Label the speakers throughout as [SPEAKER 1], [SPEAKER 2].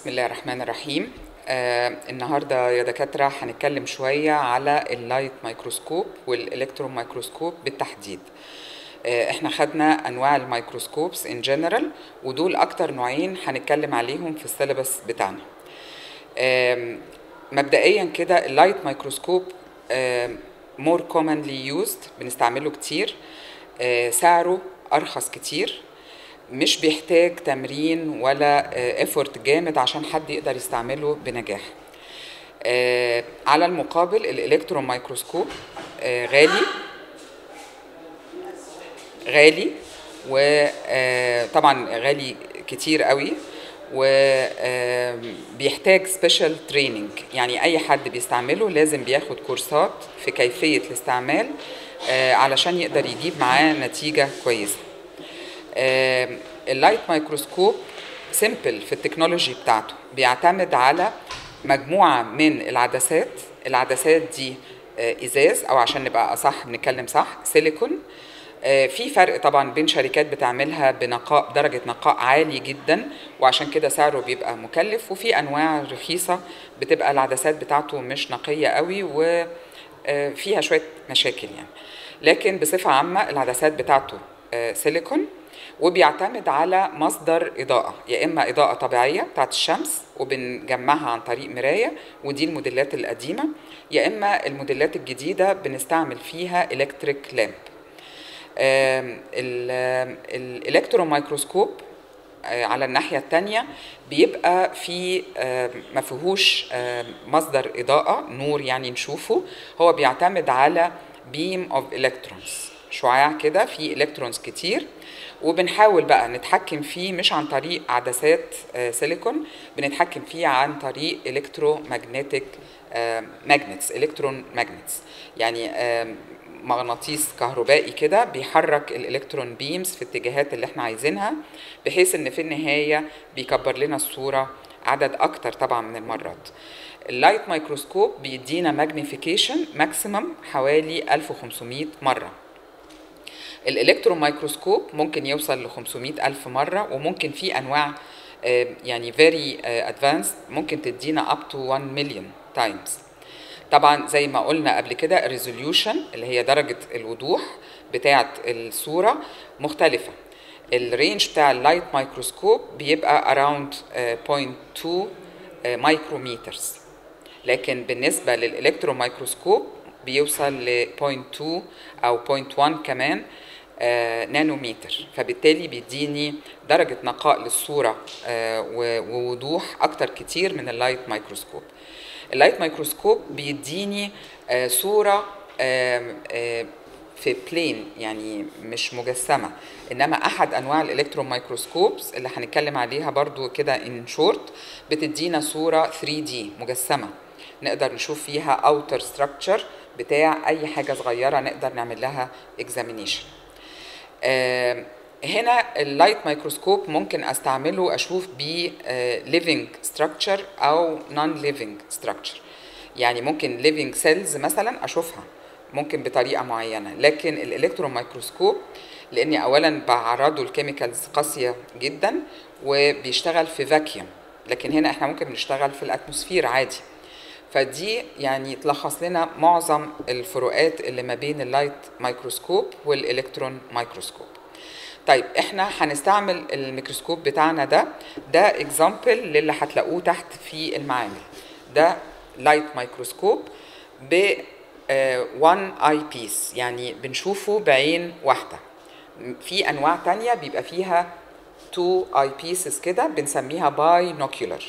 [SPEAKER 1] بسم الله الرحمن الرحيم. آه النهارده يا دكاترة هنتكلم شوية على ال light microscope وال electron microscope بالتحديد. آه إحنا خدنا انواع ال microscopes in general ودول أكتر نوعين هنتكلم عليهم في ال syllabus بتاعنا. آه مبدئيا كده ال light microscope more commonly used بنستعمله كتير. آه سعره أرخص كتير. مش بيحتاج تمرين ولا effort جامد عشان حد يقدر يستعمله بنجاح. آه على المقابل ال electron microscope آه غالي. غالي وطبعا غالي كتير قوي وبيحتاج special training يعني أي حد بيستعمله لازم بياخد كورسات في كيفية الاستعمال آه علشان يقدر يجيب معاه نتيجة كويسة. ال light microscope simple في ال technology بتاعته. بيعتمد على مجموعة من العدسات العدسات دي إزاز أو عشان نبقى اصح بنتكلم صح سيليكون في فرق طبعا بين شركات بتعملها بنقاء درجة نقاء عالي جدا وعشان كده سعره بيبقى مكلف. وفي أنواع رخيصة بتبقى العدسات بتاعته مش نقية قوي وفيها شوية مشاكل يعني. لكن بصفة عامة العدسات بتاعته سيليكون وبيعتمد على مصدر إضاءة يا إما إضاءة طبيعية بتاعت الشمس وبنجمعها عن طريق مراية ودي الموديلات القديمة يا إما الموديلات الجديدة بنستعمل فيها electric lamp ال electron microscope على الناحية التانية بيبقى في ما فيهوش مصدر إضاءة نور يعني نشوفه هو بيعتمد على beam of electrons شعاع كده فيه electrons كتير. وبنحاول بقى نتحكم فيه مش عن طريق عدسات سيليكون بنتحكم فيه عن طريق electromagnetic magnets electromagnets يعني مغناطيس كهربائي كده بيحرك ال electron beams في الاتجاهات اللي إحنا عايزينها بحيث إن في النهاية بيكبر لنا الصورة عدد أكتر طبعا من المرات. ال light microscope بيدينا magnification maximum حوالي 1500 مرة. ال electron microscope ممكن يوصل ل 500 ألف مرة وممكن في أنواع يعني very advanced ممكن تدينا up to 1 million times. طبعا زي ما قلنا قبل كده ال resolution اللي هي درجة الوضوح بتاعة الصورة مختلفة. ال range بتاع ال light microscope بيبقى around 0.2 micrometers لكن بالنسبة لل electron microscope بيوصل ل 0.2 أو 0.1 كمان آه نانومتر فبالتالي بيديني درجة نقاء للصورة آه ووضوح أكتر كتير من ال light microscope. ال light microscope بيديني آه صورة في plane يعني مش مجسمة. إنما أحد أنواع ال electron microscopes اللي هنتكلم عليها برضو كده in short بتدينا صورة 3D مجسمة. نقدر نشوف فيها outer structure بتاع أي حاجة صغيرة نقدر نعمل لها examination آه هنا ال light microscope ممكن أستعمله أشوف بيه living structure أو non-living structure يعني ممكن living cells مثلا أشوفها ممكن بطريقة معينة. لكن ال electron microscope لأني اولا بعرضه ل chemicals قاسية جدا وبيشتغل في vacuum لكن هنا إحنا ممكن نشتغل في ال atmosphere عادي. فدي يعني تلخص لنا معظم الفروقات اللي ما بين ال light microscope وال electron microscope. طيب إحنا هنستعمل الميكروسكوب بتاعنا ده ده example للي هتلاقوه تحت في المعامل. ده light microscope ب 1 eyepiece يعني بنشوفه بعين واحدة. في أنواع تانية بيبقى فيها 2 eyepieces كده بنسميها binocular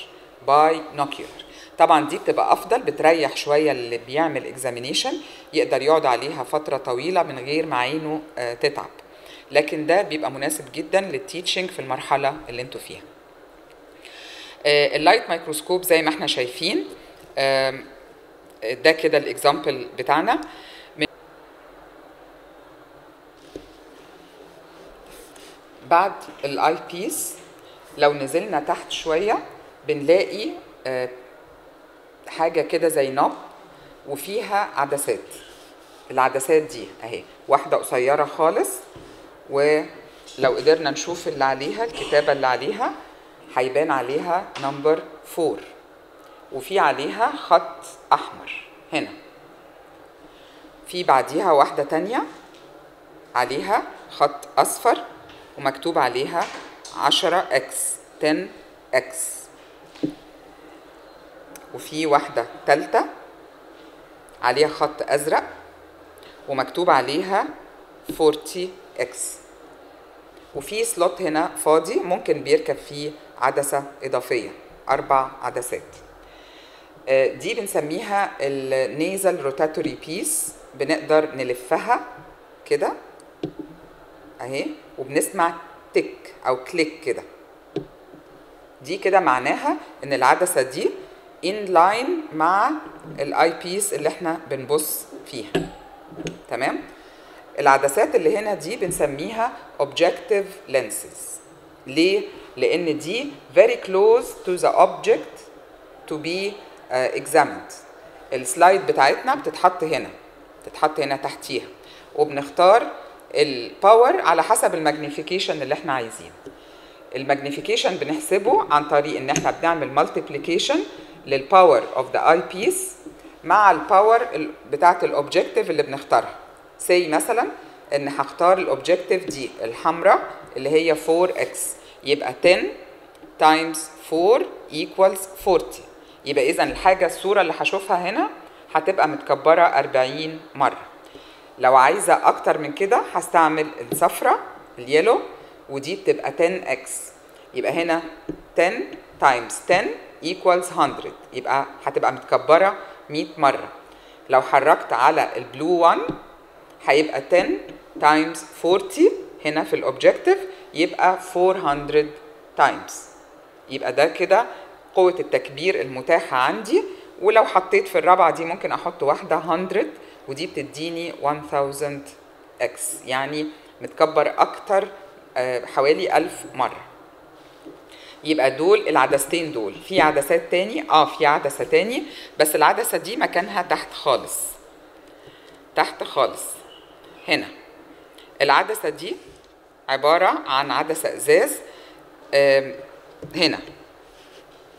[SPEAKER 1] binocular طبعا دي بتبقى أفضل بتريح شوية اللي بيعمل examination يقدر يقعد عليها فترة طويلة من غير ما عينه تتعب. لكن ده بيبقى مناسب جدا لل teaching في المرحلة اللي أنتوا فيها. ال light microscope زي ما إحنا شايفين ده كده ال example بتاعنا. بعد ال eyepiece لو نزلنا تحت شوية بنلاقي آه، حاجة كده زي knob وفيها عدسات. العدسات دي أهي واحدة قصيرة خالص ولو قدرنا نشوف اللي عليها الكتابة اللي عليها هيبان عليها number 4 وفي عليها خط أحمر هنا. في بعديها واحدة تانية عليها خط أصفر ومكتوب عليها 10 X 10 X. وفي واحدة تالتة عليها خط أزرق ومكتوب عليها 40 X. وفي slot هنا فاضي ممكن بيركب فيه عدسة إضافية أربع عدسات. آه، دي بنسميها ال nosepiece rotatory piece بنقدر نلفها كده أهي وبنسمع tick أو click كده. دي كده معناها إن العدسة دي in line مع ال eyepiece اللي إحنا بنبص فيها. تمام؟ العدسات اللي هنا دي بنسميها objective lenses. ليه؟ لأن دي very close to the object to be uh, examined. ال slide بتاعتنا بتتحط هنا بتتحط هنا تحتيها. وبنختار ال power على حسب ال magnification اللي إحنا عايزينه. ال magnification بنحسبه عن طريق إن إحنا بنعمل multiplication لل power of the eyepiece مع ال power بتاعه ال objective اللي بنختارها. say مثلا إن هختار ال objective دي الحمراء اللي هي 4x يبقى 10 times 4 equals 40 يبقى اذا الحاجة الصورة اللي هشوفها هنا هتبقى متكبرة 40 مرة. لو عايزة أكتر من كده هستعمل الصفرة اليلو ودي بتبقى 10x يبقى هنا 10 times 10 equals 100 يبقى هتبقى متكبرة 100 مرة. لو حركت على البلو 1 هيبقى 10 times 40 هنا في الاوبجكتيف يبقى 400 times. يبقى ده كده قوة التكبير المتاحة عندي. ولو حطيت في الرابعة دي ممكن أحط واحدة 100 ودي بتديني 1000 إكس يعني متكبر أكتر آه، حوالي 1000 مرة. يبقى دول العدستين دول. في عدسات تاني آه في عدسة تاني بس العدسة دي مكانها تحت خالص. تحت خالص. هنا. العدسة دي عبارة عن عدسة إزاز آم، هنا.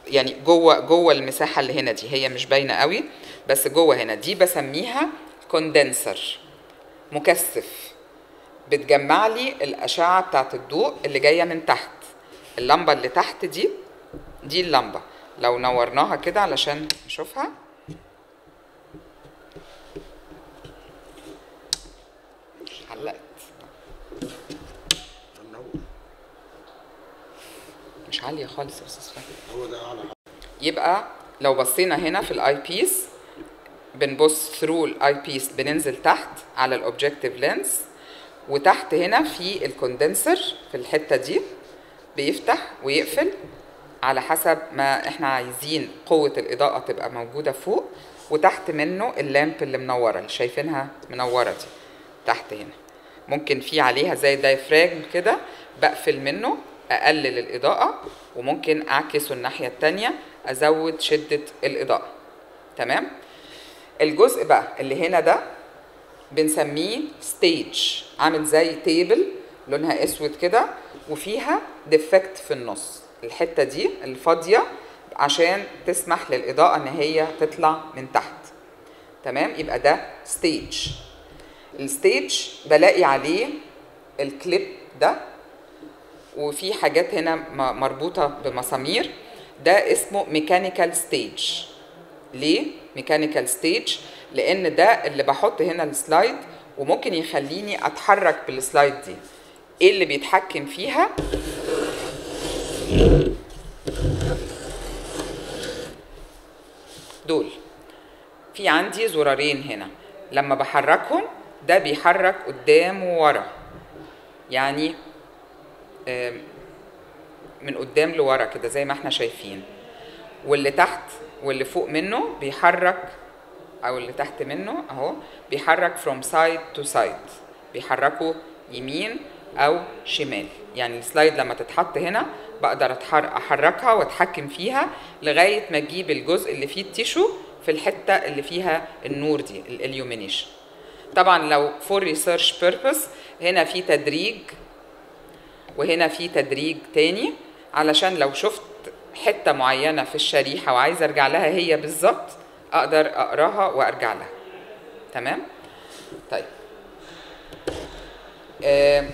[SPEAKER 1] يعني جوه جوه المساحة اللي هنا دي. هي مش باينة قوي بس جوه هنا. دي بسميها كوندنسر مكثف. بتجمع لي الأشعة بتاعت الضوء اللي جاية من تحت. اللمبة اللي تحت دي دي اللمبة. لو نورناها كده علشان نشوفها. علقت. مش عالية خالص يا فهمي
[SPEAKER 2] هو ده على
[SPEAKER 1] يبقى لو بصينا هنا في ال eyepiece بنبص through ال eyepiece بننزل تحت على ال objective lens وتحت هنا في ال condenser في الحتة دي. بيفتح ويقفل على حسب ما إحنا عايزين قوة الإضاءة تبقى موجودة فوق وتحت منه ال lamp اللي منورة اللي شايفينها منورة دي تحت هنا. ممكن في عليها زي diaphragm كده بقفل منه أقلل الإضاءة وممكن اعكسه الناحية التانية أزود شدة الإضاءة. تمام؟ الجزء بقى اللي هنا ده بنسميه stage عامل زي table لونها أسود كده وفيها defect في النص. الحتة دي الفاضية عشان تسمح للإضاءة إن هي تطلع من تحت. تمام؟ يبقى ده stage ال stage بلاقي عليه الكليب ده وفي حاجات هنا مربوطة بمسامير. ده اسمه mechanical stage ليه mechanical stage لأن ده اللي بحط هنا ال slide وممكن يخليني أتحرك بال slide دي. إيه اللي بيتحكم فيها؟ دول. في عندي زرارين هنا. لما بحركهم ده بيحرك قدام وورا. يعني من قدام لورا كده زي ما إحنا شايفين. واللي تحت واللي فوق منه بيحرك أو اللي تحت منه أهو بيحرك from side to side. بيحركوا يمين أو شمال. يعني السلايد لما تتحط هنا بقدر أحركها وأتحكم فيها لغاية ما أجيب الجزء اللي فيه ال tissue في الحتة اللي فيها النور دي ال illumination طبعا لو for research purpose هنا في تدريج وهنا في تدريج تاني علشان لو شفت حتة معينة في الشريحة وعايزه أرجع لها هي بالظبط أقدر أقراها وأرجع لها. تمام؟ طيب. آه،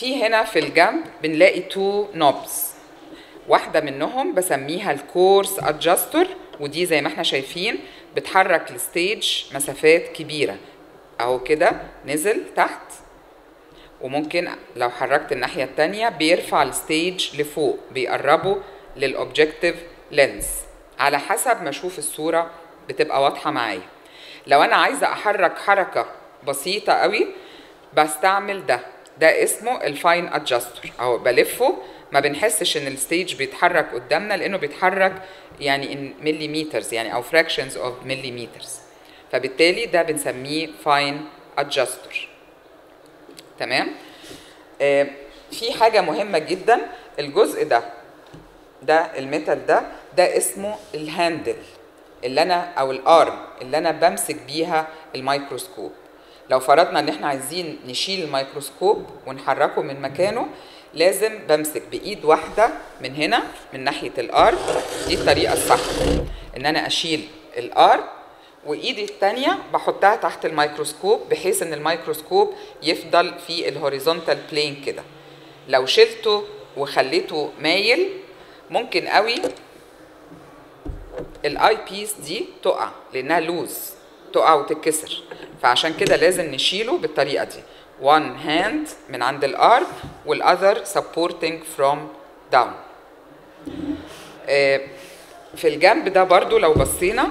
[SPEAKER 1] في هنا في الجنب بنلاقي two knobs واحدة منهم بسميها ال coarse adjuster ودي زي ما إحنا شايفين بتحرك ال stage مسافات كبيرة. أهو كده نزل تحت. وممكن لو حركت الناحية التانية بيرفع ال stage لفوق بيقربه لل objective lens على حسب ما أشوف الصورة بتبقى واضحة معايا. لو أنا عايزة أحرك حركة بسيطة قوي بستعمل ده. ده اسمه ال fine adjuster أهو بلفه ما بنحسش إن ال stage بيتحرك قدامنا لأنه بيتحرك يعني in millimeters يعني أو fractions of millimeters. فبالتالي ده بنسميه fine adjuster تمام؟ آه، في حاجة مهمة جدا. الجزء ده ده ال metal ده ده اسمه ال handle اللي أنا أو ال arm اللي أنا بمسك بيها الميكروسكوب. لو فرضنا إن إحنا عايزين نشيل الميكروسكوب ونحركه من مكانه لازم بمسك بإيد واحدة من هنا من ناحية ال arm دي الطريقة الصح إن أنا أشيل ال arm وإيدي التانية بحطها تحت الميكروسكوب بحيث إن الميكروسكوب يفضل في ال horizontal plane كده. لو شلته وخليته مايل ممكن قوي ال eyepiece دي تقع لأنها loose تقع وتتكسر فعشان كده لازم نشيله بالطريقة دي. One hand من عند ال arm وال other supporting from down. آه، في الجنب ده برضو لو بصينا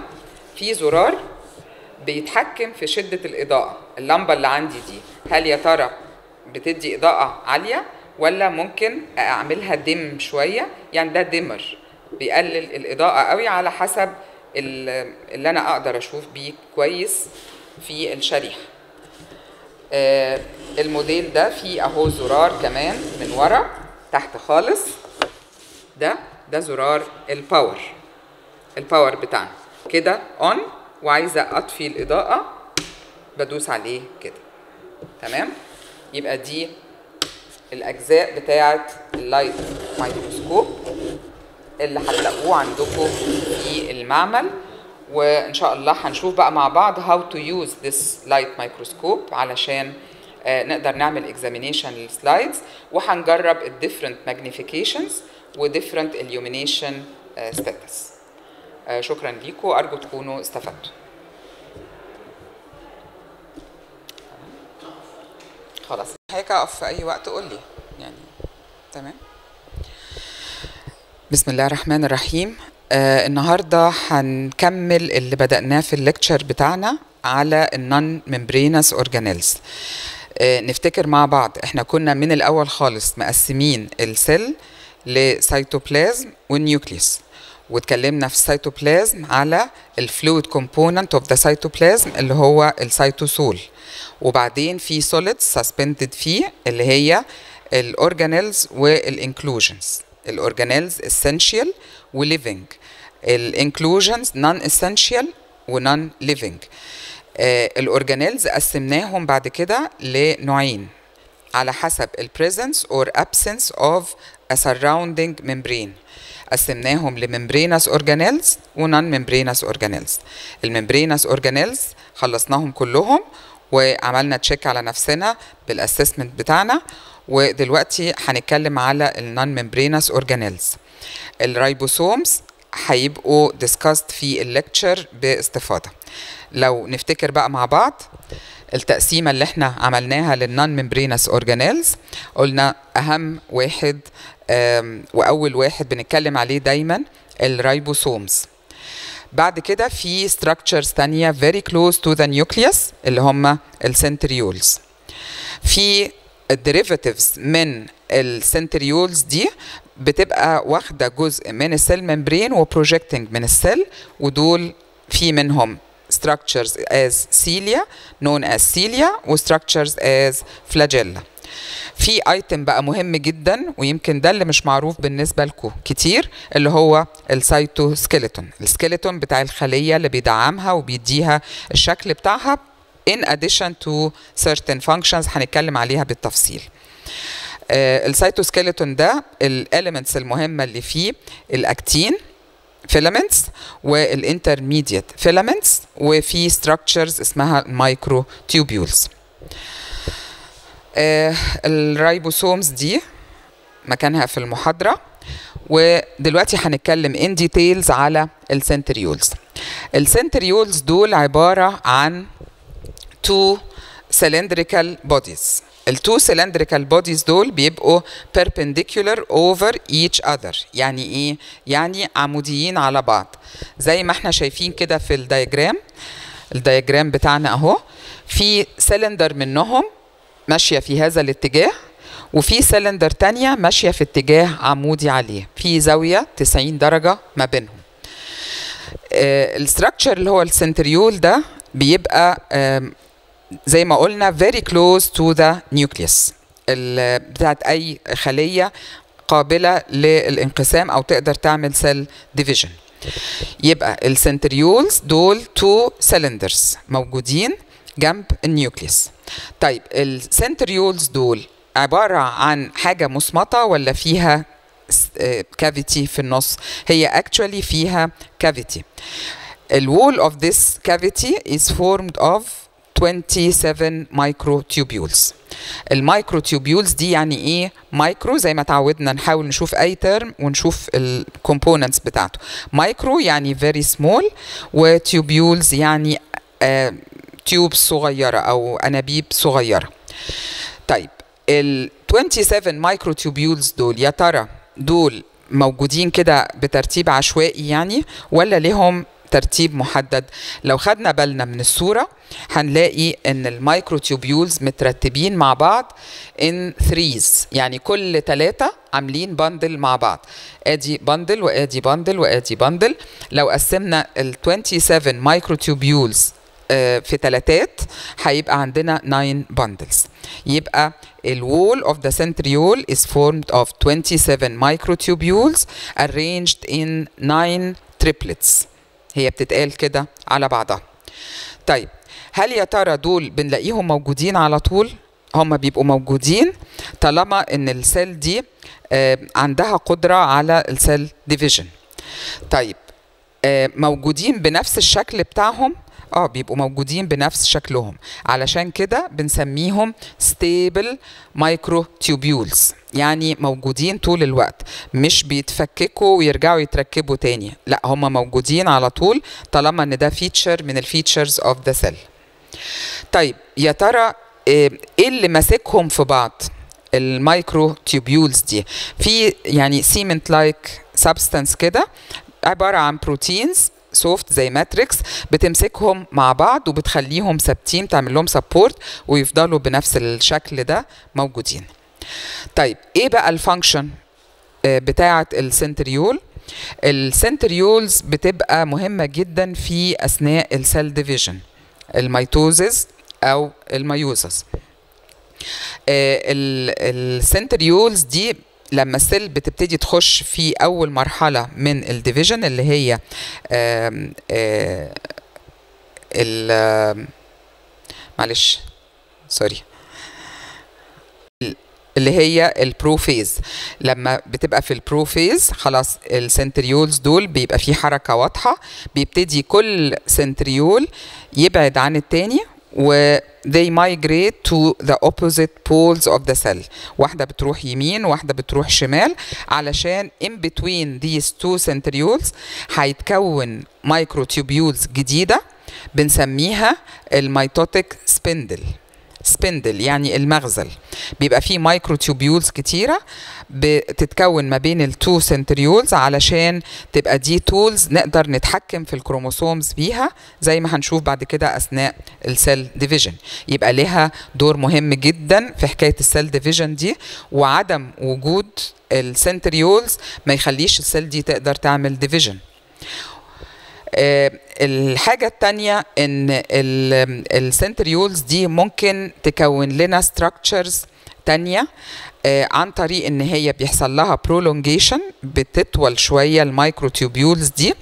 [SPEAKER 1] في زرار بيتحكم في شدة الإضاءة. اللمبة اللي عندي دي هل يا ترى بتدي إضاءة عالية ولا ممكن أعملها dim شوية؟ يعني ده dimmer بيقلل الإضاءة قوي على حسب اللي أنا أقدر أشوف بيه كويس في الشريحة. آه، الموديل ده فيه أهو زرار كمان من ورا تحت خالص. ده ده زرار ال power ال power بتاعنا. كده on وعايزة أطفي الإضاءة بدوس عليه كده. تمام؟ يبقى دي الأجزاء بتاعة ال light microscope اللي هتلاقوه عندكم في المعمل. وإن شاء الله هنشوف بقى مع بعض how to use this light microscope علشان آه، نقدر نعمل examination لل slides وهنجرب ال different magnifications و different illumination آه، status. آه، شكرا ليكم أرجو تكونوا استفدتوا. خلاص. هيك أقف في أي وقت قول لي يعني تمام؟ بسم الله الرحمن الرحيم. آه النهارده هنكمل اللي بدأناه في ال lecture بتاعنا على ال non-membranous organelles نفتكر مع بعض إحنا كنا من الأول خالص مقسمين ال cell ل cytoplasm وال nucleus واتكلمنا في السيتوبلازم على ال fluid component of the cytoplasm اللي هو ال cytosol وبعدين في solids suspended فيه اللي هي ال organelles وال inclusions ال organelles essential و living ال inclusions non essential و non living ال organelles قسمناهم بعد كده لنوعين. على حسب ال presence or absence of a surrounding membrane. قسمناهم ل membranous organelles و non-membranous organelles. ال membranous organelles خلصناهم كلهم وعملنا check على نفسنا بال assessment بتاعنا ودلوقتي هنتكلم على ال non-membranous organelles ال ribosomes هيبقوا discussed في ال lecture باستفاضة. لو نفتكر بقى مع بعض التقسيمة اللي إحنا عملناها لل non-membranous organelles قلنا أهم واحد آم، وأول واحد بنتكلم عليه دايما ال ribosomes بعد كده في structures تانية very close to the nucleus اللي هم ال centrioles في ال derivatives من ال centrioles دي بتبقى واخدة جزء من ال cell membrane و projecting من ال cell ودول في منهم structures as cilia known as cilia و structures as flagella. في item بقى مهم جدا ويمكن ده اللي مش معروف بالنسبة لكم كتير اللي هو ال cytoskeleton ال skeleton بتاع الخلية اللي بيدعمها وبيديها الشكل بتاعها in addition to certain functions هنتكلم عليها بالتفصيل. آه ال cytoskeleton ده ال elements المهمة اللي فيه ال actin filaments وال intermediate filaments وفي structures اسمها ال microtubules آه ال ribosomes دي مكانها في المحاضرة. ودلوقتي هنتكلم in details على ال centrioles ال centrioles دول عبارة عن two cylindrical bodies. ال two cylindrical bodies دول بيبقوا perpendicular over each other. يعني إيه؟ يعني عموديين على بعض. زي ما إحنا شايفين كده في ال diagram. ال diagram بتاعنا أهو. في سلندر منهم ماشية في هذا الاتجاه وفي سلندر تانية ماشية في اتجاه عمودي عليه. في زاوية 90 درجة ما بينهم. ال structure اللي هو ال centriole ده بيبقى زي ما قلنا very close to the nucleus. بتاعت أي خلية قابلة للانقسام أو تقدر تعمل cell division يبقى ال centrioles دول two cylinders موجودين جنب ال nucleus طيب ال centrioles دول عبارة عن حاجة مصمتة ولا فيها cavity في النص؟ هي actually فيها كافيتي ال wall of this cavity is formed of 27 microtubules. ال microtubules دي يعني إيه؟ مايكرو زي ما تعودنا نحاول نشوف أي term ونشوف ال components بتاعته. مايكرو يعني very small و tubules يعني آه tube صغيرة أو أنابيب صغيرة. طيب ال 27 microtubules دول يا ترى دول موجودين كده بترتيب عشوائي يعني ولا لهم ترتيب محدد. لو خدنا بالنا من الصورة هنلاقي إن ال microtubules مترتبين مع بعض in threes يعني كل ثلاثة عاملين bundle مع بعض. آدي bundle وآدي bundle وآدي bundle لو قسمنا ال 27 microtubules في ثلاثات هيبقى عندنا 9 bundles. يبقى ال wall of the centriole is formed of 27 microtubules arranged in 9 triplets. هي بتتقال كده على بعضها. طيب هل يا ترى دول بنلاقيهم موجودين على طول؟ هم بيبقوا موجودين طالما إن ال cell دي عندها قدرة على ال cell division طيب موجودين بنفس الشكل بتاعهم آه بيبقوا موجودين بنفس شكلهم. علشان كده بنسميهم stable microtubules يعني موجودين طول الوقت مش بيتفككوا ويرجعوا يتركبوا تاني. لا هم موجودين على طول طالما إن ده feature من ال features of the cell طيب يا ترى إيه اللي ماسكهم في بعض؟ ال microtubules دي. في يعني cement like substance كده عبارة عن proteins soft زي matrix بتمسكهم مع بعض وبتخليهم ثابتين تعمل لهم support ويفضلوا بنفس الشكل ده موجودين. طيب إيه بقى ال function بتاعة ال centriole ال centrioles بتبقى مهمة جدا في أثناء ال cell division ال mitosis أو ال meiosis. ال centrioles دي لما ال cell بتبتدي تخش في أول مرحلة من ال division اللي هي ال معلش sorry اللي هي ال prophase. لما بتبقى في ال prophase خلاص ال centrioles دول بيبقى في حركة واضحة بيبتدي كل centriole يبعد عن التاني و they migrate to the opposite poles of the cell واحدة بتروح يمين واحدة بتروح شمال علشان in between these two centrioles هيتكون microtubules جديدة بنسميها ال mitotic spindle spindle يعني المغزل. بيبقى فيه microtubules كتيرة بتتكون ما بين ال two centrioles علشان تبقى دي tools نقدر نتحكم في ال chromosomes بيها زي ما هنشوف بعد كده أثناء ال cell division يبقى لها دور مهم جدا في حكاية ال cell division دي وعدم وجود ال centrioles ما يخليش ال cell دي تقدر تعمل division الحاجة التانية إن ال centrioles دي ممكن تكون لنا structures تانية آه، عن طريق إن هي بيحصل لها prolongation بتطول شوية ال microtubules دي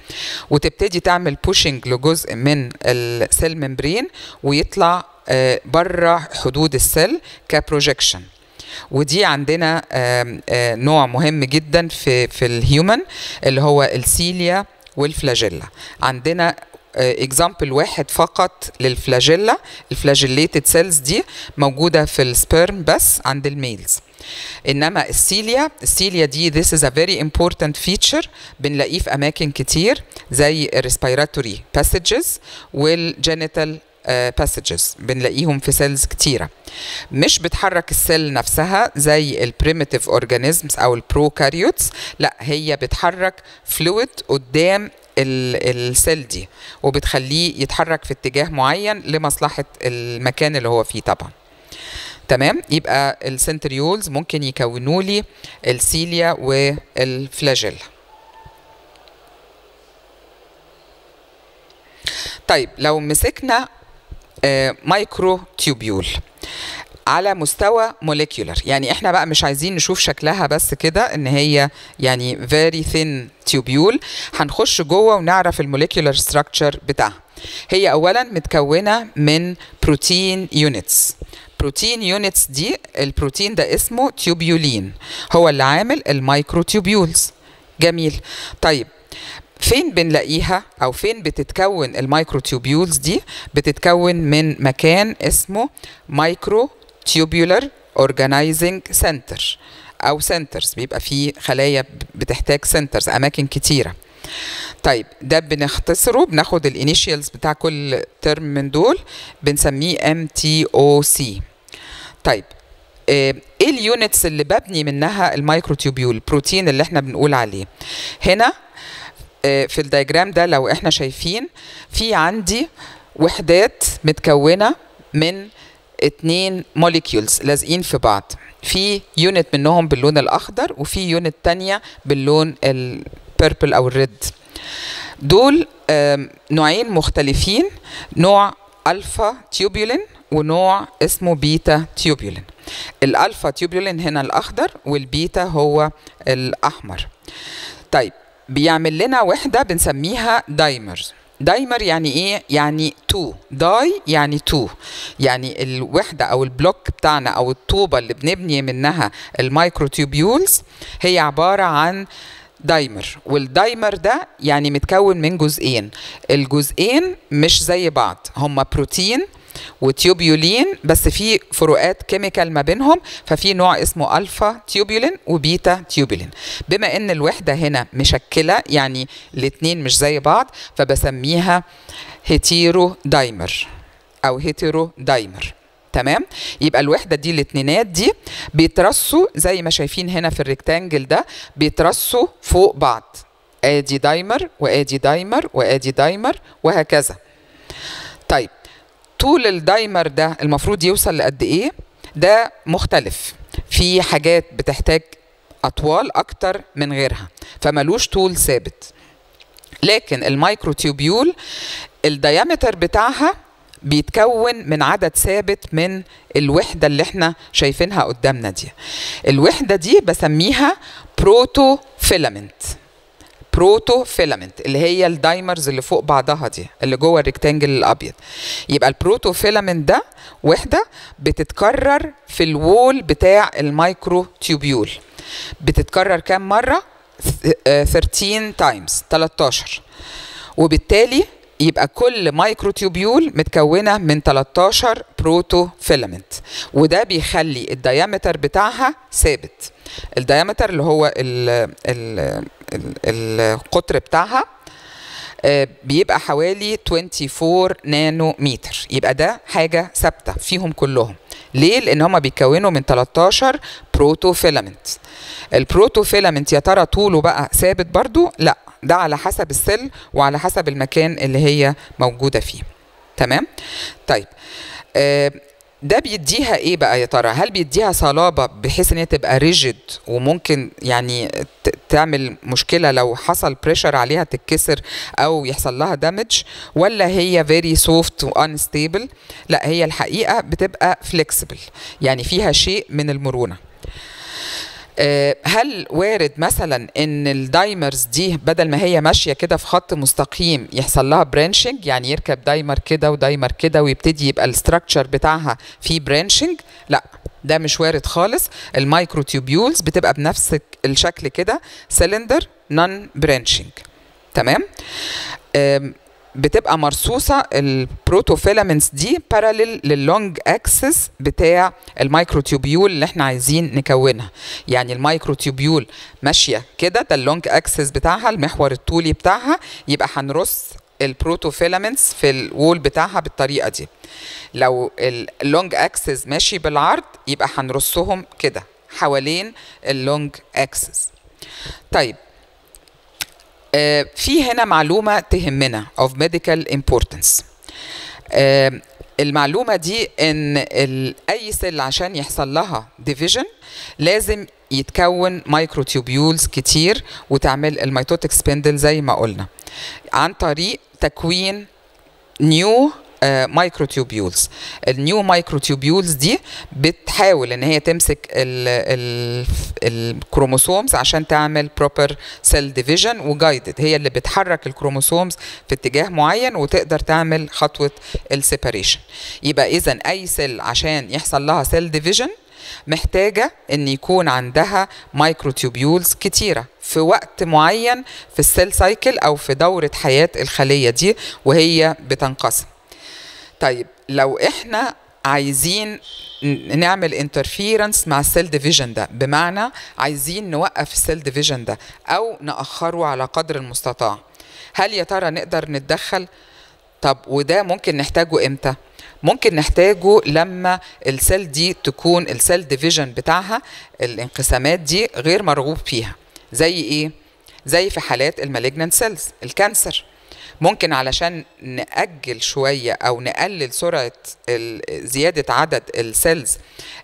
[SPEAKER 1] وتبتدي تعمل pushing لجزء من ال cell membrane ويطلع بره حدود ال cell ك projection ودي عندنا آه، نوع مهم جدا في في ال human اللي هو ال cilia وال flagella. عندنا example واحد فقط لل flagella. ال flagellated cells دي موجودة في ال sperm بس عند ال males. إنما ال cilia ال cilia دي this is a very important feature بنلاقيه في أماكن كتير زي ال respiratory passages وال genital passages بنلاقيهم في cells كتيرة. مش بتحرك ال cell نفسها زي ال primitive organisms أو ال prokaryotes لا هي بتحرك fluid قدام ال- ال cell دي وبتخليه يتحرك في اتجاه معين لمصلحة المكان اللي هو فيه طبعا. تمام؟ يبقى ال centrioles ممكن يكونوا لي ال cilia وال flagella طيب لو مسكنا آه، microtubule على مستوى molecular يعني إحنا بقى مش عايزين نشوف شكلها بس كده إن هي يعني very thin tubule هنخش جوه ونعرف ال molecular structure بتاعها. هي اولا متكونة من بروتين units بروتين units دي البروتين ده اسمه tubulin هو اللي عامل ال microtubules جميل. طيب فين بنلاقيها أو فين بتتكون ال microtubules دي؟ بتتكون من مكان اسمه microtubular organizing center أو centers. بيبقى فيه خلايا بتحتاج centers أماكن كتيرة. طيب ده بنختصره بناخد ال initials بتاع كل term من دول بنسميه MTOC طيب آه، إيه ال units اللي ببني منها ال microtubule البروتين اللي إحنا بنقول عليه. هنا في ال diagram ده لو إحنا شايفين في عندي وحدات متكونة من اتنين molecules لازقين في بعض. في unit منهم باللون الأخضر وفي unit تانية باللون ال purple أو ال red دول نوعين مختلفين نوع alpha tubulin ونوع اسمه beta tubulin ال alpha tubulin هنا الأخضر والبيتا هو الأحمر. طيب بيعمل لنا وحدة بنسميها dimers. Dimer يعني إيه؟ يعني two. Di يعني two. يعني الوحدة أو ال block بتاعنا أو الطوبة اللي بنبني منها ال microtubules هي عبارة عن dimer. وال dimer ده يعني متكون من جزئين. الجزئين مش زي بعض. هما بروتين و tubulin بس في فروقات chemical ما بينهم ففي نوع اسمه alpha tubulin و beta tubulin. بما إن الوحدة هنا مشكلة يعني الاتنين مش زي بعض فبسميها heterodimer أو heterodimer تمام؟ يبقى الوحدة دي الاتنينات دي بيترصوا زي ما شايفين هنا في ال rectangle ده بيترصوا فوق بعض. آدي dimer وآدي dimer وآدي dimer وهكذا. طيب طول ال dimer ده المفروض يوصل لقد إيه؟ ده مختلف. في حاجات بتحتاج أطوال أكتر من غيرها فملوش طول ثابت. لكن ال microtubule ال diameter بتاعها بيتكون من عدد ثابت من الوحدة اللي إحنا شايفينها قدامنا دي. الوحدة دي بسميها protofilament protofilament اللي هي ال dimers اللي فوق بعضها دي اللي جوه ال rectangle الأبيض. يبقى ال protofilament ده وحدة بتتكرر في ال wall بتاع ال microtubule بتتكرر كام مرة؟ 13 times 13 وبالتالي يبقى كل microtubule متكونة من 13 protofilament وده بيخلي ال diameter بتاعها ثابت. ال diameter اللي هو ال ال القطر بتاعها آه، بيبقى حوالي 24 نانو متر يبقى ده حاجة ثابتة فيهم كلهم ليه؟ لأن هما بيتكونوا من 13 protofilament ال protofilament يا ترى طوله بقى ثابت برضو؟ لا ده على حسب ال cell وعلى حسب المكان اللي هي موجودة فيه تمام؟ طيب آه ده بيديها إيه بقى يا ترى؟ هل بيديها صلابة بحيث إن هي تبقى rigid وممكن يعني تعمل مشكلة لو حصل pressure عليها تتكسر أو يحصل لها damage ولا هي very soft و unstable لأ هي الحقيقة بتبقى flexible يعني فيها شيء من المرونة. هل وارد مثلا إن ال dimers دي بدل ما هي ماشية كده في خط مستقيم يحصل لها branching يعني يركب dimer كده و dimer كده ويبتدي يبقى ال structure بتاعها فيه branching لا ده مش وارد خالص. ال microtubules بتبقى بنفس الشكل كده cylinder non-branching تمام بتبقى مرصوصة ال protofilaments دي parallel لل long axis بتاع ال microtubule اللي إحنا عايزين نكونها. يعني ال microtubule ماشية كده ده ال long axis بتاعها المحور الطولي بتاعها يبقى هنرص ال protofilaments في ال wall بتاعها بالطريقة دي. لو ال long axis ماشي بالعرض يبقى هنرصهم كده حوالين ال long axis طيب في هنا معلومة تهمنا of medical importance. آه المعلومة دي إن أي cell عشان يحصل لها division لازم يتكون microtubules كتير وتعمل ال mitotic spindle زي ما قلنا. عن طريق تكوين new microtubules ال new microtubules دي بتحاول إن هي تمسك ال chromosomes عشان تعمل proper cell division و guided هي اللي بتحرك ال chromosomes في اتجاه معين وتقدر تعمل خطوة ال separation يبقى اذا أي cell عشان يحصل لها cell division محتاجة إن يكون عندها microtubules كتيرة في وقت معين في ال cell cycle أو في دورة حياة الخلية دي وهي بتنقسم. طيب لو إحنا عايزين نعمل interference مع ال cell division ده بمعنى عايزين نوقف ال cell division ده أو نأخره على قدر المستطاع. هل يا ترى نقدر نتدخل؟ طب وده ممكن نحتاجه إمتى؟ ممكن نحتاجه لما ال cell دي تكون ال cell division بتاعها الانقسامات دي غير مرغوب فيها. زي إيه؟ زي في حالات ال malignant cells ال cancer. ممكن علشان نأجل شوية أو نقلل سرعة زيادة عدد ال cells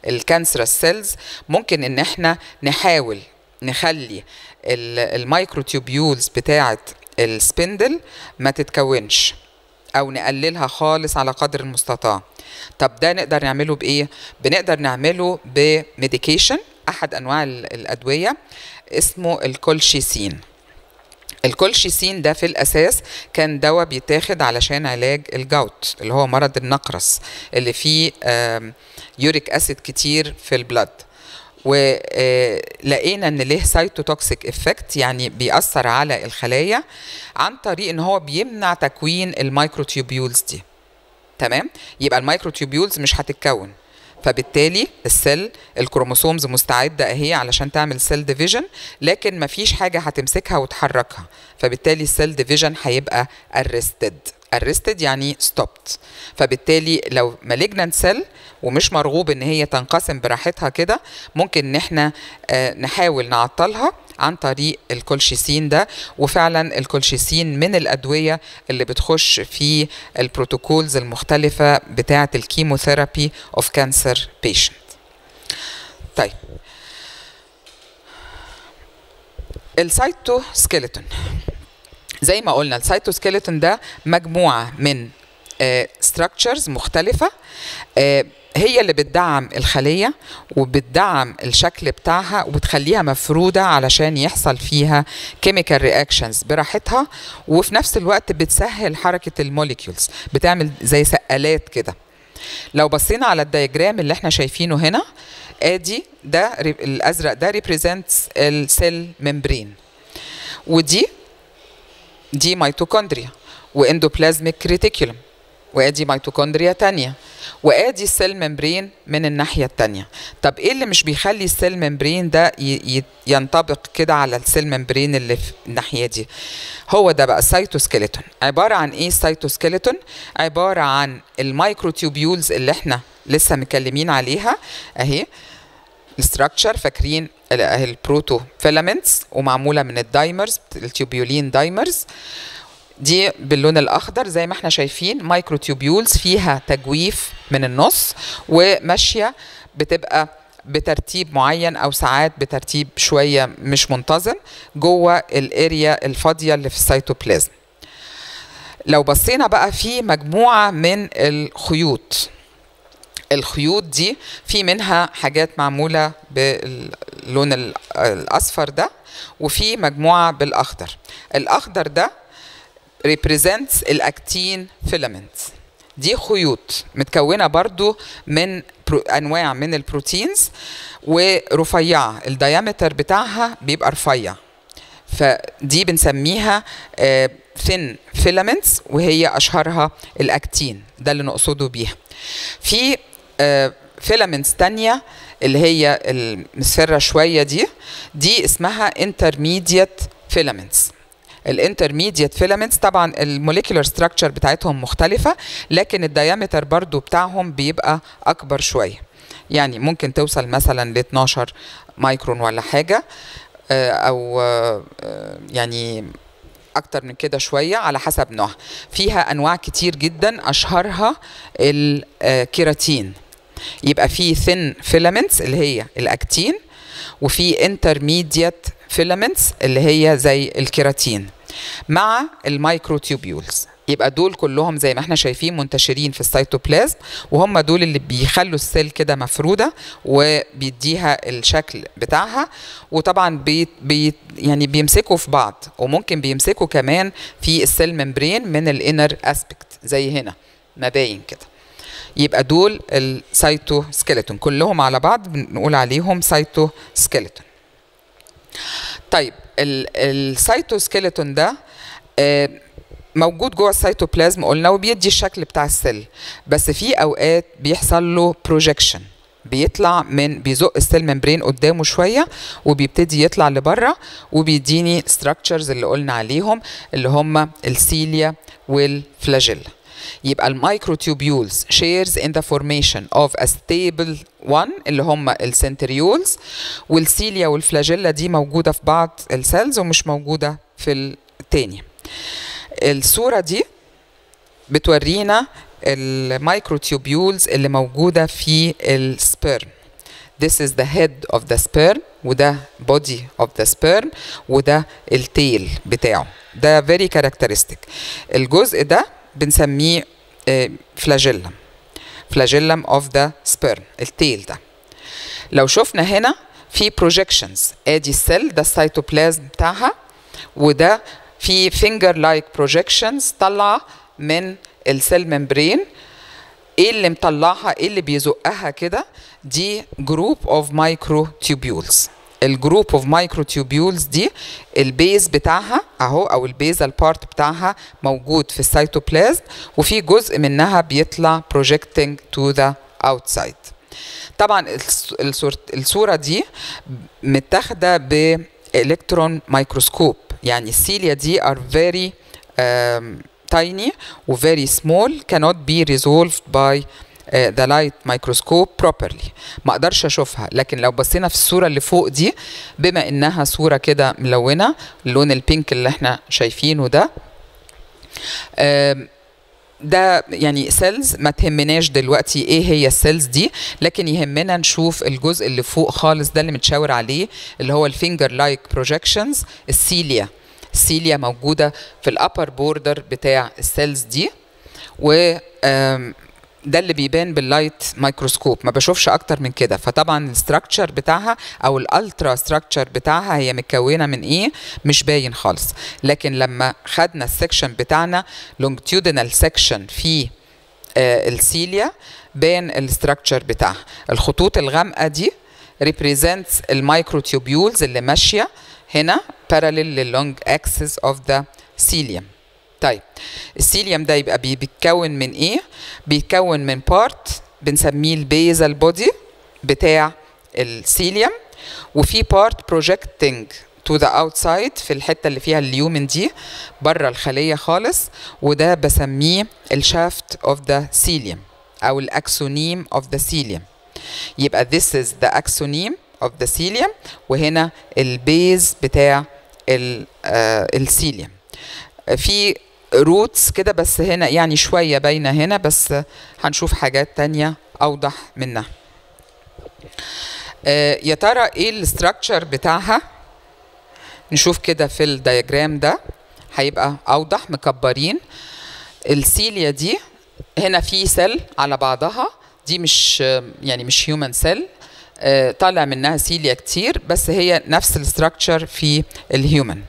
[SPEAKER 1] ال cancerous cells ممكن إن إحنا نحاول نخلي ال microtubules بتاعة ال spindle ما تتكونش أو نقللها خالص على قدر المستطاع طب ده نقدر نعمله بإيه؟ بنقدر نعمله ب medication أحد أنواع الأدوية اسمه ال colchicine ال colchicine ده في الأساس كان دواء بيتاخد علشان علاج ال gout اللي هو مرض النقرس اللي فيه uric acid كتير في ال blood ولقينا إن ليه cytotoxic effect يعني بيأثر على الخلايا عن طريق إن هو بيمنع تكوين ال microtubules دي. تمام؟ يبقى ال microtubules مش هتتكون. فبالتالي ال cell ال chromosomes مستعدة اهي علشان تعمل cell division لكن مفيش حاجة هتمسكها وتحركها. فبالتالي ال cell division هيبقى arrested arrested يعني stopped. فبالتالي لو malignant cell ومش مرغوب ان هي تنقسم براحتها كده ممكن ان إحنا آه نحاول نعطلها. عن طريق الكولشيسين ده وفعلا الكولشيسين من الأدوية اللي بتخش في ال protocols المختلفة بتاعة ال chemotherapy of cancer patient طيب. ال cytoskeleton زي ما قلنا ال cytoskeleton ده مجموعة من structures مختلفة هي اللي بتدعم الخلية وبتدعم الشكل بتاعها وبتخليها مفرودة علشان يحصل فيها chemical reactions براحتها وفي نفس الوقت بتسهل حركة ال molecules بتعمل زي سقالات كده. لو بصينا على ال diagram اللي إحنا شايفينه هنا ادي ده الأزرق ده represents ال cell membrane ودي دي mitochondria و endoplasmic reticulum وادي ميتوكوندريا تانية وادي ال cell membrane من الناحية التانية. طب إيه اللي مش بيخلي ال cell membrane ده ينطبق كده على ال cell membrane اللي في الناحية دي؟ هو ده بقى ال cytoskeleton عبارة عن إيه ال cytoskeleton عبارة عن ال microtubules اللي إحنا لسه مكلمين عليها أهي ال structure فاكرين ال protofilaments ومعمولة من ال dimers ال tubulin dimers. دي باللون الأخضر زي ما إحنا شايفين microtubules فيها تجويف من النص وماشية بتبقى بترتيب معين أو ساعات بترتيب شوية مش منتظم جوه الأريا الفاضية اللي في السيتوبلازم. لو بصينا بقى في مجموعة من الخيوط الخيوط دي في منها حاجات معمولة باللون الأصفر ده وفي مجموعة بالأخضر. الأخضر ده represents الأكتين filaments دي خيوط متكونة برضو من أنواع من ال proteins ورفيعة. ال diameter بتاعها بيبقى رفيع. فدي بنسميها thin filaments وهي أشهرها الأكتين. ده اللي نقصده بيها. في filaments تانية اللي هي المصفرة شوية دي دي اسمها intermediate filaments. ال intermediate filaments طبعا ال molecular structure بتاعتهم مختلفة لكن ال diameter برضو بتاعهم بيبقى أكبر شوية. يعني ممكن توصل مثلا ل 12 مايكرون ولا حاجة أو يعني أكتر من كده شوية على حسب نوعها. فيها أنواع كتير جدا أشهرها الكيراتين يبقى في thin filaments اللي هي الأكتين وفي intermediate filaments اللي هي زي الكيراتين مع ال microtubules يبقى دول كلهم زي ما إحنا شايفين منتشرين في السيتوبلازم وهم دول اللي بيخلوا ال cell كده مفرودة وبيديها الشكل بتاعها. وطبعا بي بي يعني بيمسكوا في بعض وممكن بيمسكوا كمان في ال cell membrane من ال inner aspect زي هنا مباين كده. يبقى دول ال cytoskeleton كلهم على بعض بنقول عليهم cytoskeleton. طيب ال cytoskeleton ده موجود جوه السيتوبلازم قلنا وبيدي الشكل بتاع ال cell بس في أوقات بيحصل له projection بيطلع من بيزق ال cell membrane قدامه شوية وبيبتدي يطلع لبرة وبيديني structures اللي قلنا عليهم اللي هم ال cilia وال flagella. يبقى ال microtubules shares in the formation of a stable one اللي هم ال centrioles وال cilia وال flagella دي موجودة في بعض ال cells ومش موجودة في التاني. الصورة دي بتورينا ال microtubules اللي موجودة في ال sperm This is the head of the sperm وده body of the sperm وده ال tail بتاعه. ده very characteristic. الجزء ده بنسميه flagellum flagellum of the sperm ال tail ده. لو شفنا هنا في projections آدي ال cell ده السيتوبلازم بتاعها وده في finger like projections طالعه من ال cell membrane إيه اللي مطلعها؟ إيه اللي بيزقها كده؟ دي group of microtubules ال group of microtubules دي ال base بتاعها أهو أو ال basal part بتاعها موجود في السيتوبلازم وفي جزء منها بيطلع projecting to the outside طبعا الصورة دي متاخدة ب electron microscope يعني ال cilia دي are very um, tiny و very small cannot be resolved by the light microscope properly. ما أقدرش أشوفها لكن لو بصينا في الصورة اللي فوق دي بما إنها صورة كده ملونة اللون ال pink اللي إحنا شايفينه ده ده يعني cells ما تهمناش دلوقتي إيه هي ال cells دي لكن يهمنا نشوف الجزء اللي فوق خالص ده اللي متشاور عليه اللي هو ال finger like projections ال cilia. ال cilia موجودة في ال upper border بتاع ال cells دي و ده اللي بيبان بال light microscope ما بشوفش أكتر من كده. فطبعا ال structure بتاعها أو ال ultra structure بتاعها هي متكونة من إيه؟ مش باين خالص. لكن لما خدنا ال section بتاعنا longitudinal section في آه ال cilia بان ال structure بتاعها. الخطوط الغامقة دي represents ال microtubules اللي ماشية هنا parallel لل long axis of the cilium طيب ال cilium ده يبقى بيتكون من إيه؟ بيتكون من part بنسميه ال basal body بتاع ال cilium وفي part projecting to the outside في الحتة اللي فيها ال lumen دي بره الخلية خالص وده بسميه ال shaft of the cilium أو ال axoneme of the cilium يبقى this is the axoneme of the cilium وهنا ال base بتاع ال cilium. في roots كده بس هنا يعني شوية باينة هنا بس هنشوف حاجات تانية أوضح منها. آه يا ترى إيه ال structure بتاعها؟ نشوف كده في ال diagram ده هيبقى أوضح مكبرين. ال cilia دي هنا في cell على بعضها دي مش يعني مش human cell طالع منها cilia كتير بس هي نفس ال structure في ال human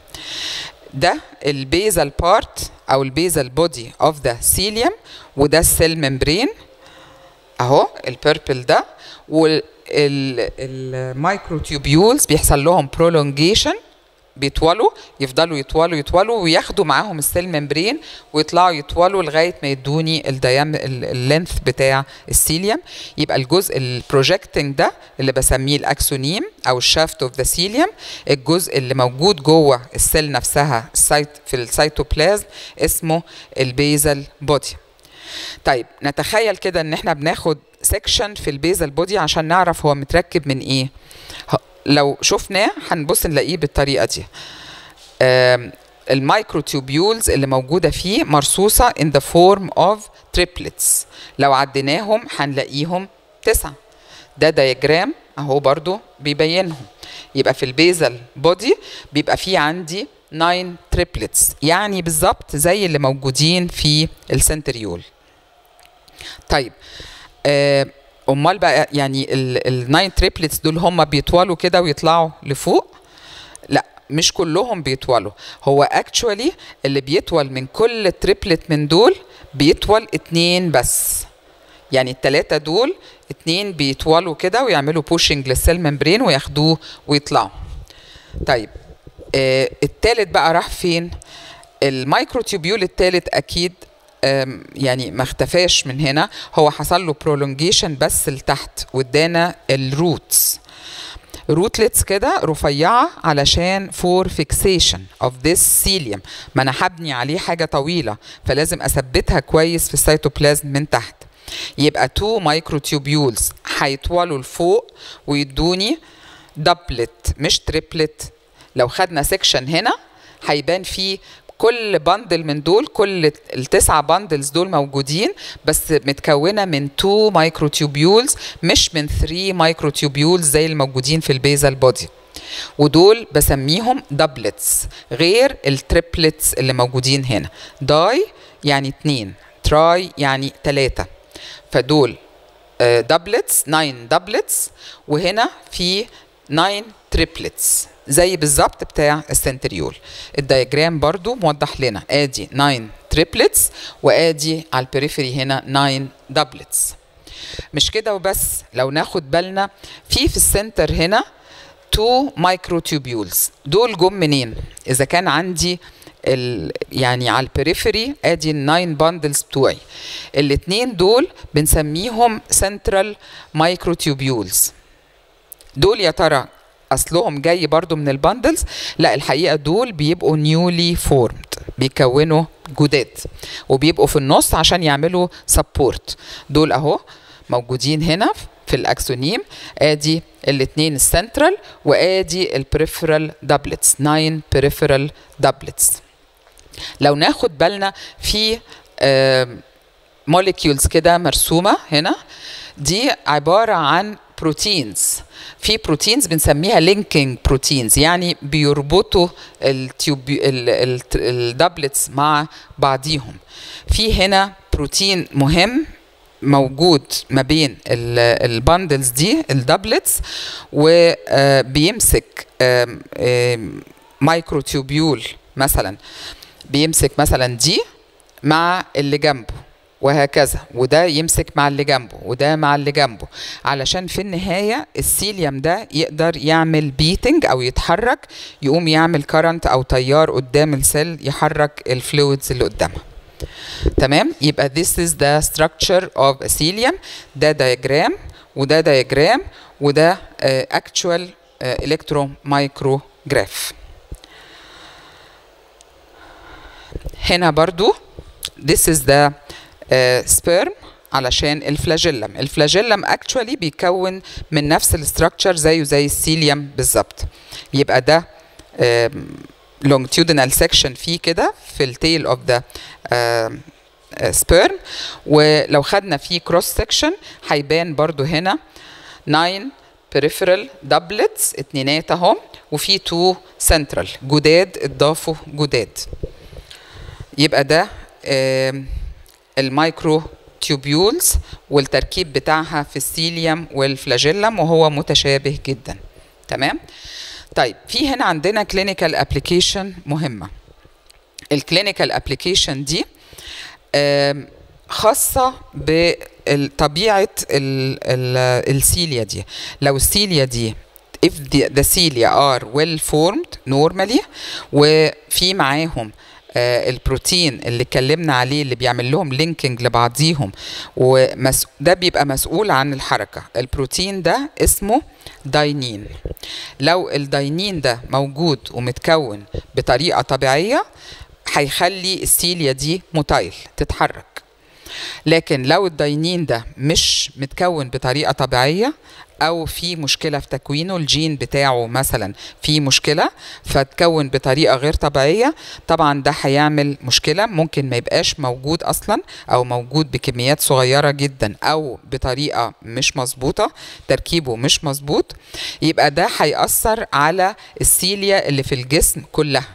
[SPEAKER 1] ده ال basal part أو ال basal body of the cilium وده ال cell membrane. أهو ال purple ده. وال microtubules بيحصل لهم prolongation بيطولوا يفضلوا يطولوا يطولوا وياخدوا معاهم ال cell membrane ويطلعوا يطولوا لغاية ما يدوني ال diam ال length بتاع ال cilium. يبقى الجزء ال projecting ده اللي بسميه ال axoneme أو ال shaft of the cilium الجزء اللي موجود جوه ال cell نفسها السيت في السيتوبلازم اسمه ال basal body طيب نتخيل كده إن إحنا بناخد section في ال basal body عشان نعرف هو متركب من إيه. لو شفناه هنبص نلاقيه بالطريقة دي. ال microtubules اللي موجودة فيه مرصوصة in the form of triplets. لو عديناهم هنلاقيهم تسعة. ده diagram أهو برضو بيبينهم. يبقى في ال basal body بيبقى فيه عندي 9 triplets. يعني بالظبط زي اللي موجودين في ال centriole. طيب آه امال بقى يعني ال nine triplets دول هم بيطولوا كده ويطلعوا لفوق؟ لا مش كلهم بيطولوا هو actually اللي بيطول من كل triplet من دول بيطول اتنين بس. يعني التلاتة دول اتنين بيطولوا كده ويعملوا pushing لل cell membrane وياخدوه ويطلعوا. طيب آه التالت بقى راح فين؟ ال microtubule التالت أكيد يعني ما اختفاش من هنا. هو حصل له prolongation بس لتحت وادانا ال roots rootlets كده رفيعة علشان for fixation of this cilium ما أنا هبني عليه حاجة طويلة فلازم أثبتها كويس في السيتوبلازم من تحت. يبقى two microtubules هيطولوا لفوق ويدوني doublet مش triplet لو خدنا section هنا هيبان فيه كل bundle من دول كل التسعة bundles دول موجودين بس متكونة من 2 microtubules مش من 3 microtubules زي الموجودين في ال basal body ودول بسميهم doublets غير ال triplets اللي موجودين هنا. di يعني اتنين tri يعني تلاتة. فدول doublets 9 doublets وهنا في 9 triplets زي بالظبط بتاع ال centriole. ال diagram برضو موضح لنا. آدي 9 triplets وآدي على ال periphery هنا 9 doublets مش كده وبس. لو ناخد بالنا في في ال center هنا 2 microtubules دول جم منين؟ إذا كان عندي ال يعني على ال periphery آدي ال nine bundles بتوعي. الاثنين دول بنسميهم central microtubules دول يا ترى أصلهم جاي برضو من ال bundles لا الحقيقة دول بيبقوا newly formed بيكونوا جداد وبيبقوا في النص عشان يعملوا support دول أهو موجودين هنا في ال axoneme. آدي الاثنين السنترال وآدي ال peripheral doublets 9 peripheral doublets لو ناخد بالنا في molecules كده مرسومة هنا دي عبارة عن proteins في proteins بنسميها linking proteins يعني بيربطوا ال doublets مع بعضيهم. في هنا بروتين مهم موجود ما بين ال bundles دي ال doublets وبيمسك microtubule مثلا. بيمسك مثلا دي مع اللي جنبه. وهكذا. وده يمسك مع اللي جنبه وده مع اللي جنبه. علشان في النهاية ال cilium ده يقدر يعمل beating أو يتحرك يقوم يعمل current أو تيار قدام ال cell يحرك ال fluids اللي قدامها تمام؟ يبقى this is the structure of a cilium. ده diagram وده diagram وده uh, actual uh, electron micrograph. هنا برضو this is the sperm علشان ال flagellum ال flagellum actually بيكون من نفس ال structure زيه زي ال cilium بالظبط. يبقى ده longitudinal section فيه كده في ال tail of the sperm ولو خدنا فيه cross section هيبان برضو هنا 9 peripheral doublets اتنينات اهم وفي 2 central جداد اتضافوا جداد. يبقى ده ال microtubules والتركيب بتاعها في ال cilium وال flagellum وهو متشابه جدا. تمام؟ طيب في هنا عندنا clinical application مهمة. ال clinical application دي خاصة بطبيعة ال cilia دي. لو ال cilia دي if the, the cilia are well formed normally وفي معاهم البروتين اللي اتكلمنا عليه اللي بيعمل لهم linking لبعضيهم. وده بيبقى مسؤول عن الحركة. البروتين ده اسمه dynein. لو ال dynein ده موجود ومتكون بطريقة طبيعية هيخلي ال cilia دي motile تتحرك. لكن لو ال dynein ده مش متكون بطريقة طبيعية أو في مشكلة في تكوينه الجين بتاعه مثلا في مشكلة فتكون بطريقة غير طبيعية طبعا ده هيعمل مشكلة ممكن ما يبقاش موجود أصلا أو موجود بكميات صغيرة جدا أو بطريقة مش مظبوطة تركيبه مش مظبوط يبقى ده هيأثر على ال cilia اللي في الجسم كلها.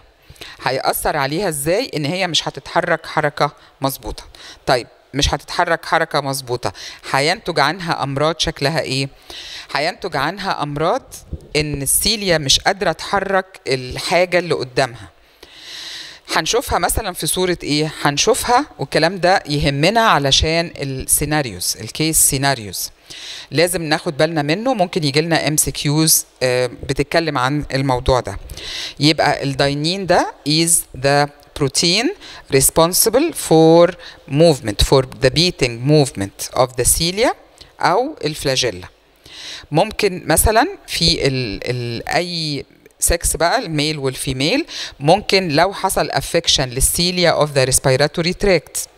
[SPEAKER 1] هيأثر عليها إزاي؟ إن هي مش هتتحرك حركة مظبوطة. طيب مش هتتحرك حركة مظبوطة. هينتج عنها أمراض شكلها إيه؟ هينتج عنها أمراض إن ال cilia مش قادرة تحرك الحاجة اللي قدامها. هنشوفها مثلا في صورة إيه؟ هنشوفها والكلام ده يهمنا علشان ال scenarios ال case scenarios لازم ناخد بالنا منه ممكن يجي لنا MCQs بتتكلم عن الموضوع ده. يبقى ال dynein ده is the protein responsible for movement for the beating movement of the cilia أو ال flagella ممكن مثلا في ال ال أي سكس بقى ال male وال female ممكن لو حصل affection لل cilia of the respiratory tract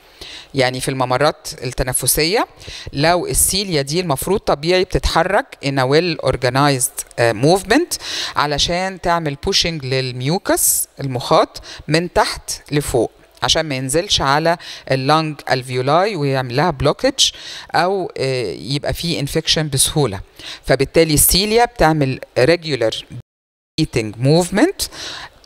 [SPEAKER 1] يعني في الممرات التنفسية لو ال cilia دي المفروض طبيعي بتتحرك in a well organized uh, movement علشان تعمل pushing لل mucus المخاط من تحت لفوق عشان ما ينزلش على ال lung alveoli ويعمل لها blockage أو يبقى فيه infection بسهولة. فبالتالي ال cilia بتعمل regular beating movement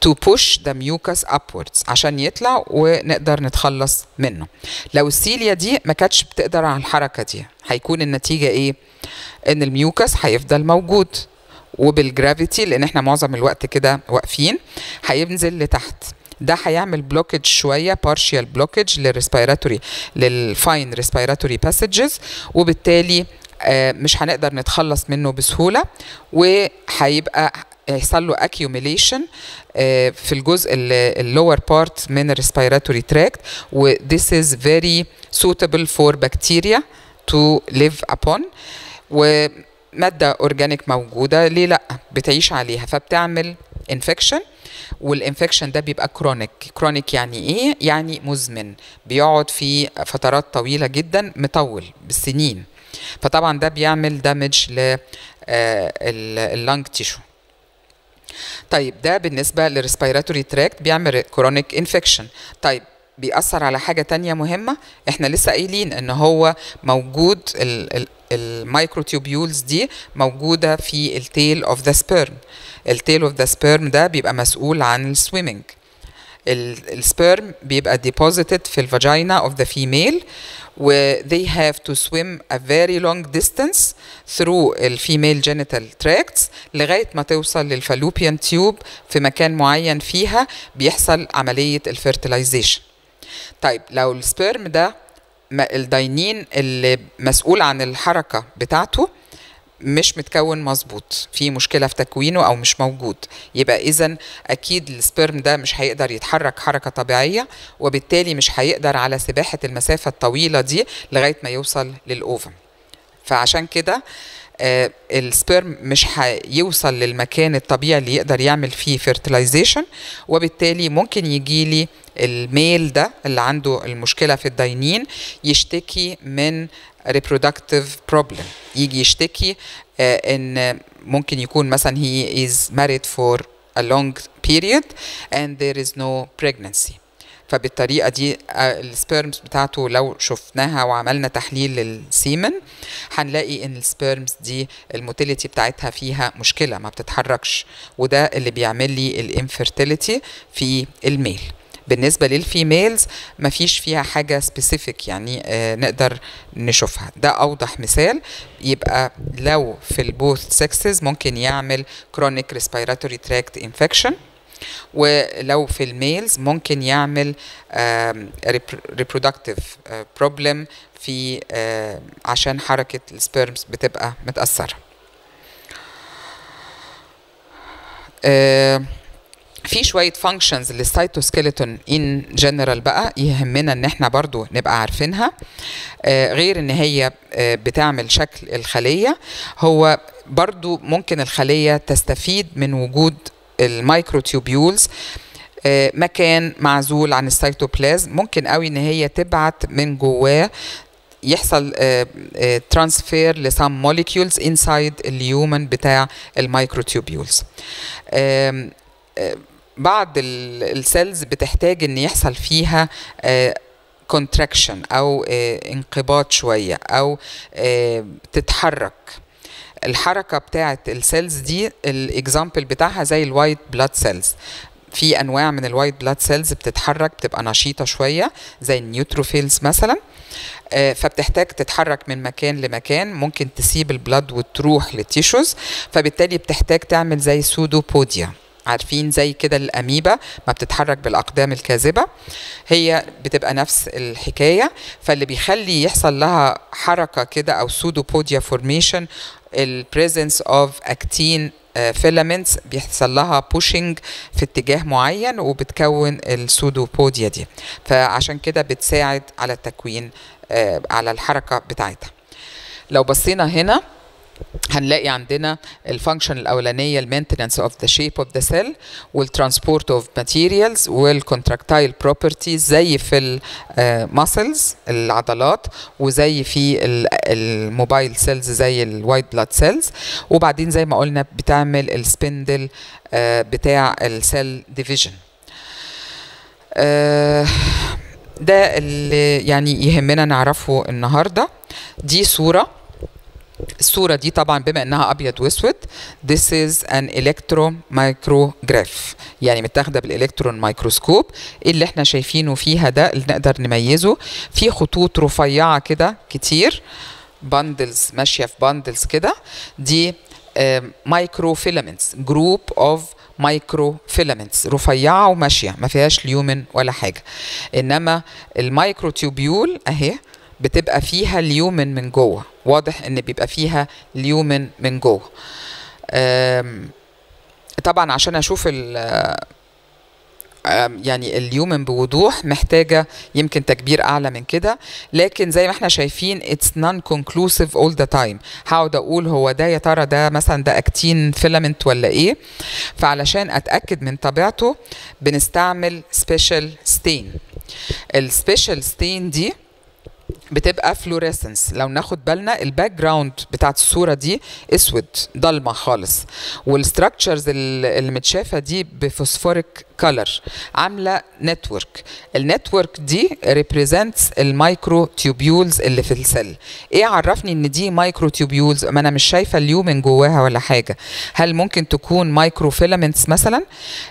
[SPEAKER 1] to push the mucus upwards. عشان يطلع ونقدر نتخلص منه. لو ال cilia دي ما كانتش بتقدر على الحركة دي هيكون النتيجة إيه؟ إن ال mucus هيفضل موجود. وبال gravity لأن إحنا معظم الوقت كده واقفين هينزل لتحت. ده هيعمل blockage شوية partial blockage لل respiratory لل fine respiratory passages وبالتالي مش هنقدر نتخلص منه بسهولة. وهيبقى يحصل له accumulation في الجزء ال lower part من ال respiratory tract و this is very suitable for bacteria to live upon ومادة organic موجودة ليه لأ؟ بتعيش عليها فبتعمل infection وال infection ده بيبقى chronic chronic يعني إيه؟ يعني مزمن بيقعد في فترات طويلة جدا مطول بالسنين. فطبعا ده بيعمل damage لل lung tissue طيب ده بالنسبة لل respiratory tract بيعمل chronic infection طيب بيأثر على حاجة تانية مهمة؟ إحنا لسه قايلين إن هو موجود ال microtubules دي موجودة في ال tail of the sperm ال tail of the sperm ده بيبقى مسؤول عن ال swimming ال sperm بيبقى deposited في ال vagina of the female و they have to swim a very long distance through ال female genital tracts لغاية ما توصل لل fallopian tube في مكان معين فيها بيحصل عملية ال fertilization طيب لو ال sperm ده ال dynein اللي مسؤول عن الحركة بتاعته مش متكون مظبوط في مشكلة في تكوينه أو مش موجود. يبقى إذا أكيد ال sperm ده مش هيقدر يتحرك حركة طبيعية وبالتالي مش هيقدر على سباحة المسافة الطويلة دي لغاية ما يوصل لل ovum. فعشان كده ال sperm مش هيوصل للمكان الطبيعي اللي يقدر يعمل فيه fertilization وبالتالي ممكن يجي لي ال male ده اللي عنده المشكلة في ال dynein يشتكي من reproductive problem. يجي يشتكي uh, إن ممكن يكون مثلا he is married for a long period and there is no pregnancy. فبالطريقة دي ال sperms بتاعته لو شفناها وعملنا تحليل لل semen هنلاقي إن ال sperms دي ال motility بتاعتها فيها مشكلة ما بتتحركش. وده اللي بيعمل لي ال infertility في ال male. بالنسبة لل females مفيش فيها حاجة specific يعني آه نقدر نشوفها. ده أوضح مثال. يبقى لو في ال both sexes ممكن يعمل chronic respiratory tract infection. ولو في ال males ممكن يعمل reproductive problem في عشان حركة ال sperms بتبقى متأثرة. في شوية functions لل cytoskeleton in general بقى يهمنا إن إحنا برضو نبقى عارفينها. غير إن هي بتعمل شكل الخلية هو برضو ممكن الخلية تستفيد من وجود ال microtubules مكان معزول عن السيتوبلازم. ممكن قوي إن هي تبعت من جواه يحصل transfer ل some molecules inside ال lumen بتاع ال microtubules بعض ال cells بتحتاج إن يحصل فيها contraction أو انقباض شوية أو تتحرك. الحركة بتاعه ال cells دي ال example بتاعها زي ال white blood cells في أنواع من ال white blood cells بتتحرك بتبقى نشيطة شوية زي ال neutrophils مثلا. فبتحتاج تتحرك من مكان لمكان ممكن تسيب ال blood وتروح لل tissues فبالتالي بتحتاج تعمل زي pseudopodia عارفين زي كده الاميبا ما بتتحرك بالأقدام الكاذبة هي بتبقى نفس الحكاية. فاللي بيخلي يحصل لها حركة كده أو pseudopodia formation ال presence of actin filaments بيحصل لها pushing في اتجاه معين وبتكون ال pseudopodia دي. فعشان كده بتساعد على التكوين على الحركة بتاعتها. لو بصينا هنا هنلاقي عندنا ال function الأولانية ال maintenance of the shape of the cell وال transport of materials وال contractile properties زي في ال muscles العضلات وزي في ال mobile cells زي ال white blood cells وبعدين زي ما قلنا بتعمل ال spindle بتاع ال cell division ده اللي يعني يهمنا نعرفه النهارده. دي صورة الصورة دي طبعا بما إنها أبيض وأسود this is an electron micrograph يعني متاخدة بال electron microscope. اللي إحنا شايفينه فيها ده اللي نقدر نميزه في خطوط رفيعة كده كتير bundles ماشية في bundles كده. دي microfilaments group of microfilaments رفيعة وماشية ما فيهاش lumen ولا حاجة. إنما ال microtubule أهي بتبقى فيها ال lumen من جوه. واضح إن بيبقى فيها ال lumen من جوه. طبعا عشان أشوف يعني ال lumen بوضوح محتاجة يمكن تكبير أعلى من كده. لكن زي ما إحنا شايفين it's not conclusive all the time. هقعد أقول هو ده يا ترى ده مثلا ده actin filament ولا إيه؟ فعلشان أتأكد من طبيعته بنستعمل special stain ال special stain دي بتبقى fluorescence لو ناخد بالنا ال background بتاعت الصورة دي أسود ضلمة خالص. وال structures اللي متشافة دي ب phosphoric color عاملة network ال network دي represents ال microtubules اللي في ال cell إيه عرفني إن دي microtubules ما أنا مش شايفة ال lumen جواها ولا حاجة. هل ممكن تكون microfilaments مثلا؟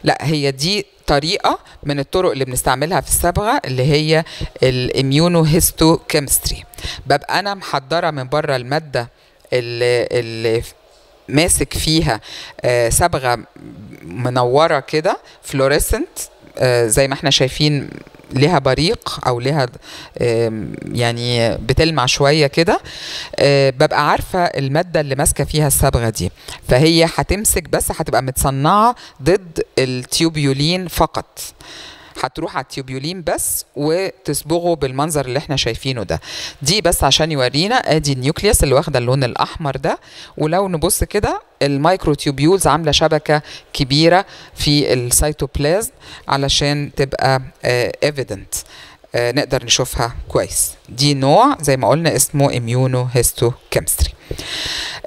[SPEAKER 1] لا هي دي طريقة من الطرق اللي بنستعملها في الصبغة اللي هي ال immunohistochemistry ببقى أنا محضرة من بره المادة اللي, اللي ماسك فيها صبغة منورة كده fluorescent زي ما إحنا شايفين ليها بريق أو ليها يعني بتلمع شوية كده ببقى عارفة المادة اللي ماسكة فيها الصبغة دي. فهي هتمسك بس هتبقى متصنعة ضد ال tubulin فقط. هتروح على ال tubulin بس وتصبغه بالمنظر اللي إحنا شايفينه ده. دي بس عشان يورينا ادي ال nucleus اللي واخده اللون الأحمر ده. ولو نبص كده ال microtubules عاملة شبكة كبيرة في السيتوبلازم علشان تبقى evident آه، نقدر نشوفها كويس. دي نوع زي ما قلنا اسمه immunohistochemistry.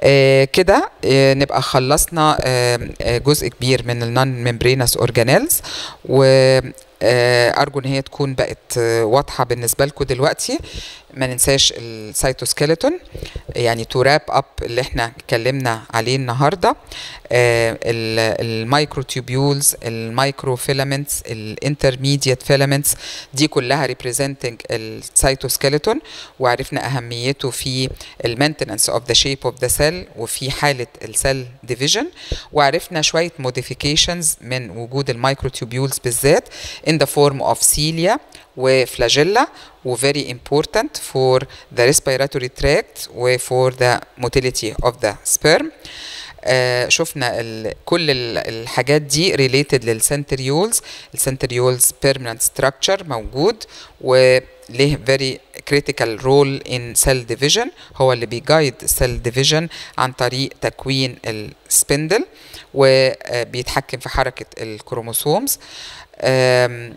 [SPEAKER 1] آه، كده آه، نبقى خلصنا آه، آه، جزء كبير من ال non-membranous organelles و آه، أرجو إن هي تكون بقت آه، واضحة بالنسبة لكم دلوقتي. ما ننساش ال cytoskeleton يعني to wrap up اللي إحنا اتكلمنا عليه النهارده ال microtubules ال microfilaments ال intermediate filaments دي كلها representing ال cytoskeleton وعرفنا أهميته في ال maintenance of the shape of the cell وفي حالة ال cell division وعرفنا شوية modifications من وجود ال microtubules بالذات in the form of cilia و flagella و very important for the respiratory tract و for the motility of the sperm آه شفنا ال كل ال الحاجات دي related لل centrioles ال centrioles permanent structure موجود وليه very critical role in cell division هو اللي بي guide cell division عن طريق تكوين ال spindle وبيتحكم في حركة ال chromosomes آم،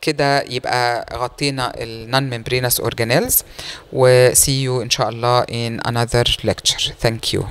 [SPEAKER 1] كده يبقى غطينا ال non-membranous organelles و see you إن شاء الله in another lecture. Thank you.